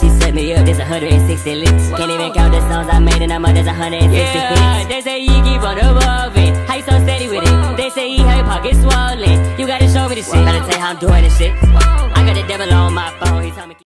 She set me up. There's 160 licks. Can't even count the songs I made, and I'm there's 160 yeah, hits. They say he keep on evolving. How you so steady with it? They say he have your pockets swollen. You gotta show me the shit. Gotta tell you how I'm doing this shit. Whoa.